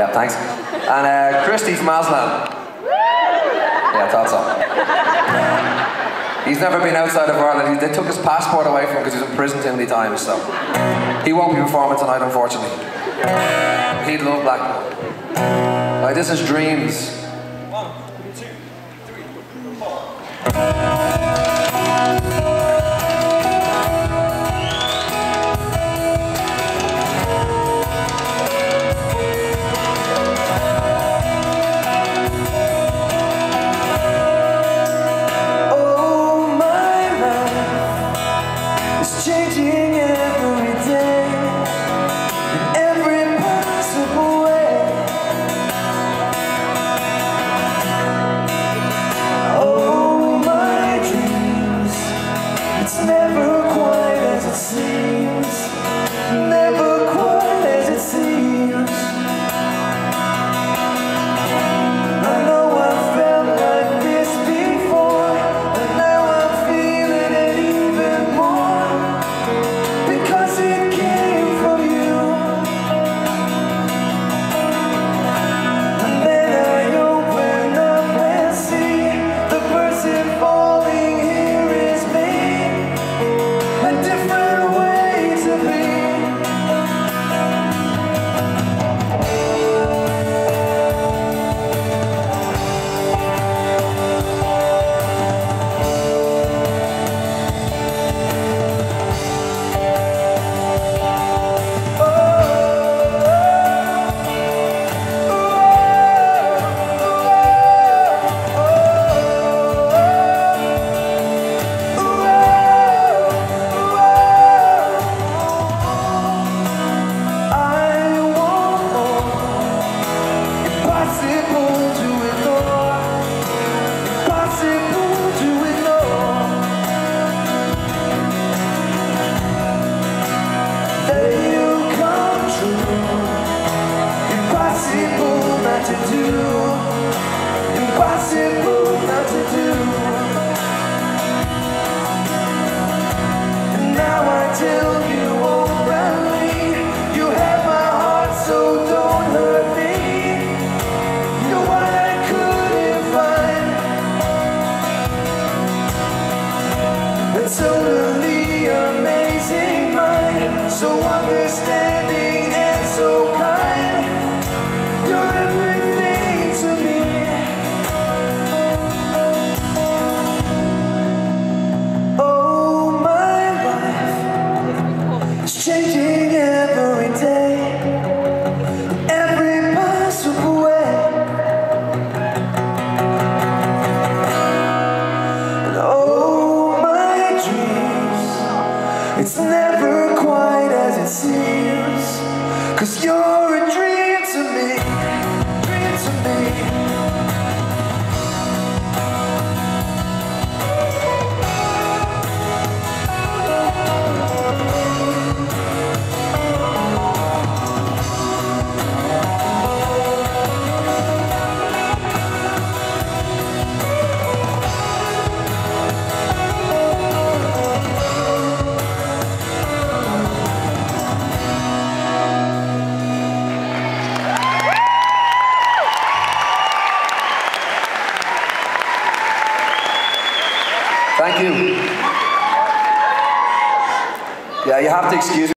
Yeah, thanks. And uh, Christy from Aslan. Yeah, I thought so. He's never been outside of Ireland. He, they took his passport away from him because he was in prison too many times, so he won't be performing tonight, unfortunately. He'd love Blackpool. Right, this is Dreams. To do. Impossible not to do. And now I tell you openly, you have my heart, so don't hurt me. You're what I couldn't find. Totally amazing mind, so understanding Thank you. Yeah, you have to excuse